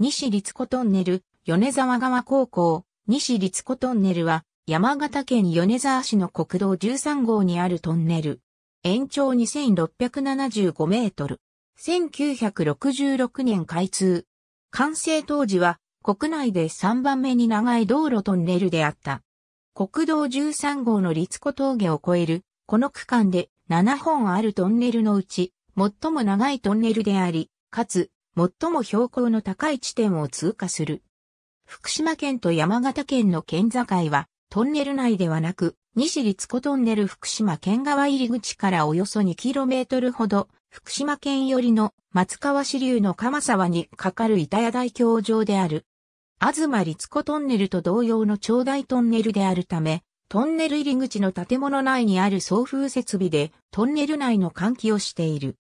西立子トンネル、米沢川高校、西立子トンネルは、山形県米沢市の国道13号にあるトンネル。延長2675メートル。1966年開通。完成当時は国内で3番目に長い道路トンネルであった。国道13号の立子峠を越える、この区間で7本あるトンネルのうち、最も長いトンネルであり、かつ、最も標高の高い地点を通過する。福島県と山形県の県境は、トンネル内ではなく、西立子トンネル福島県側入り口からおよそ 2km ほど、福島県寄りの松川支流の鎌沢にかかる板谷大橋上である。東立子トンネルと同様の長大トンネルであるため、トンネル入り口の建物内にある送風設備でトンネル内の換気をしている。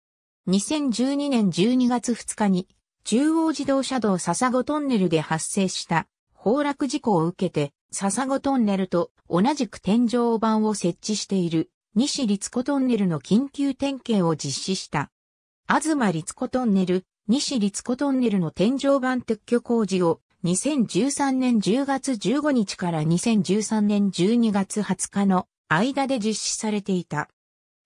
2012年12月2日に中央自動車道笹子トンネルで発生した崩落事故を受けて笹子トンネルと同じく天井板を設置している西立子トンネルの緊急点検を実施した。東立子トンネル、西立子トンネルの天井板撤去工事を2013年10月15日から2013年12月20日の間で実施されていた。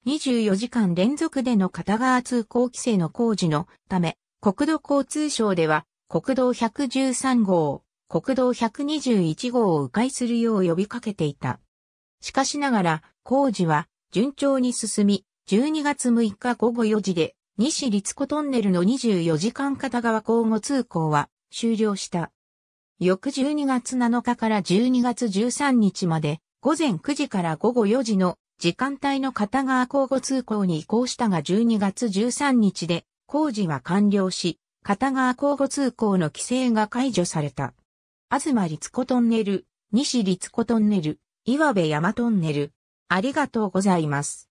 24時間連続での片側通行規制の工事のため、国土交通省では国道113号、国道121号を迂回するよう呼びかけていた。しかしながら工事は順調に進み、12月6日午後4時で西立子トンネルの24時間片側交互通行は終了した。翌12月7日から12月13日まで午前9時から午後4時の時間帯の片側交互通行に移行したが12月13日で工事は完了し、片側交互通行の規制が解除された。東立子トンネル、西立子トンネル、岩部山トンネル。ありがとうございます。